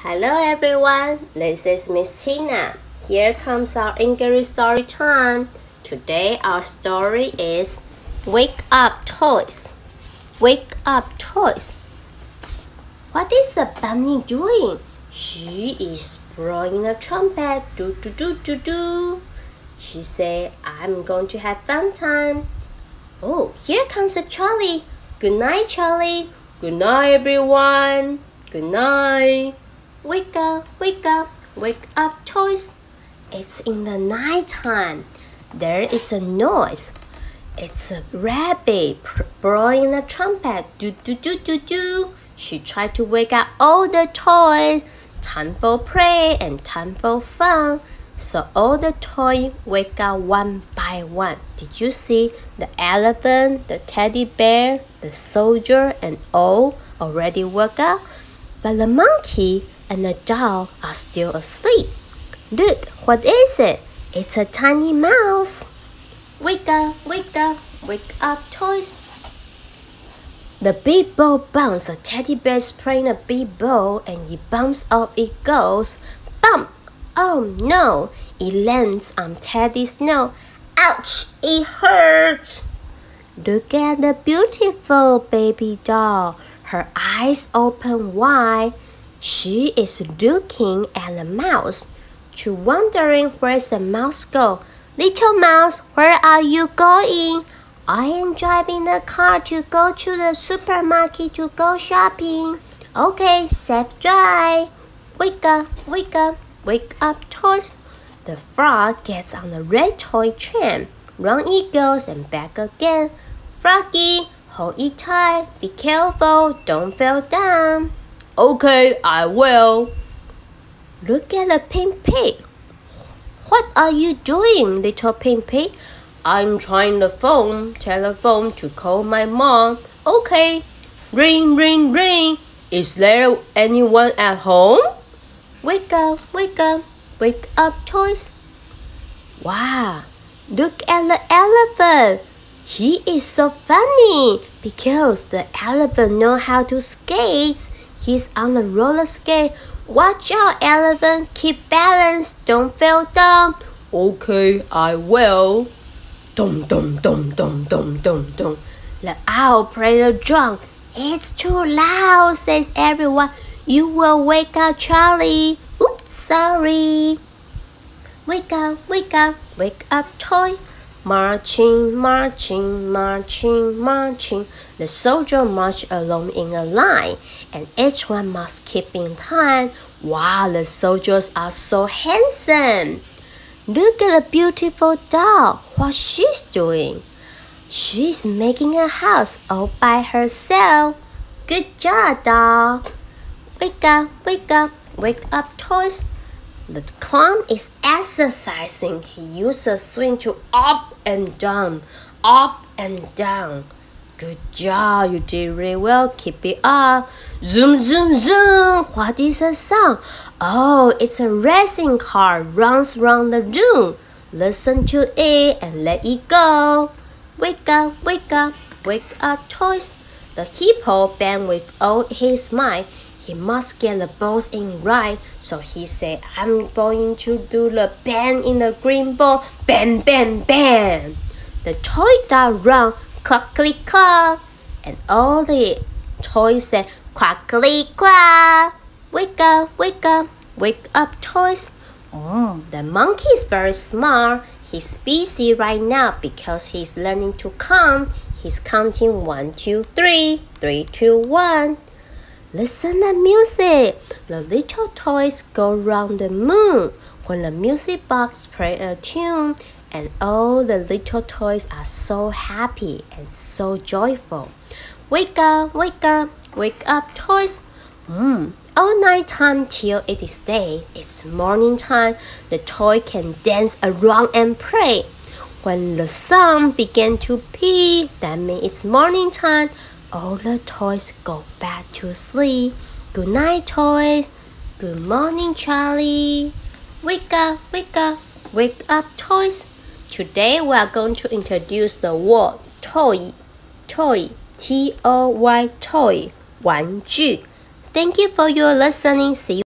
Hello everyone, this is Miss Tina. Here comes our English story time. Today our story is Wake Up Toys. Wake Up Toys. What is the bunny doing? She is blowing a trumpet. Do do do do do. She said, I'm going to have fun time. Oh, here comes a Charlie. Good night, Charlie. Good night, everyone. Good night. Wake up, wake up, wake up, toys. It's in the night time. There is a noise. It's a rabbit blowing a trumpet. Do do do do do. She tried to wake up all the toys. Time for play and time for fun. So all the toys wake up one by one. Did you see the elephant, the teddy bear, the soldier, and all already woke up? But the monkey and the doll are still asleep. Look, what is it? It's a tiny mouse. Wake up, wake up, wake up, toys. The big ball bounces. A teddy bear is playing a big ball and it bounces off. It goes bump. Oh no! It lands on Teddy's nose. Ouch! It hurts. Look at the beautiful baby doll. Her eyes open wide. She is looking at the mouse. She wondering where's the mouse go. Little mouse, where are you going? I am driving the car to go to the supermarket to go shopping. Okay, safe drive. Wake up, wake up, wake up, toys. The frog gets on the red toy train. Round it goes and back again. Froggy, hold it tight. Be careful, don't fall down. Okay, I will. Look at the pink pig. What are you doing, little pink pig? I'm trying the phone, telephone to call my mom. Okay. Ring, ring, ring. Is there anyone at home? Wake up, wake up, wake up, toys. Wow, look at the elephant. He is so funny because the elephant know how to skate. He's on the roller skate. Watch out, elephant. Keep balance. Don't fall down. Okay, I will. Dum dum dum dum dum dum dum. The owl played the drum. It's too loud, says everyone. You will wake up Charlie. Oops, sorry. Wake up, wake up, wake up, toy. Marching, marching, marching, marching. The soldier march along in a line, and each one must keep in time. Wow, the soldiers are so handsome. Look at the beautiful doll. What she's doing? She's making a house all by herself. Good job, doll. Wake up, wake up, wake up, toys. The clown is exercising. He uses swing to up and down, up and down. Good job, you did really well. Keep it up. Zoom, zoom, zoom. What is the sound? Oh, it's a racing car runs round the room. Listen to it and let it go. Wake up, wake up, wake up, toys. The hippo bang with all his might. He must get the balls in right, so he said, I'm going to do the bang in the green ball. Bang, bang, bang. The toy dog run, cluck, click, cluck. And all the toys said, quack, click, quack. Wake up, wake up, wake up, toys. Mm, the monkey is very smart. He's busy right now because he's learning to count. He's counting one, two, three, three, two, one. Listen to music. The little toys go round the moon when the music box play a tune, and all the little toys are so happy and so joyful. Wake up, wake up, wake up, toys. Mm. All night time till it is day. It's morning time. The toy can dance around and play. When the sun began to peep, that means it's morning time all the toys go back to sleep. Good night, toys. Good morning, Charlie. Wake up, wake up, wake up, toys. Today we are going to introduce the word toy. Toy. T O Y toy. 玩具. Thank you for your listening. See you.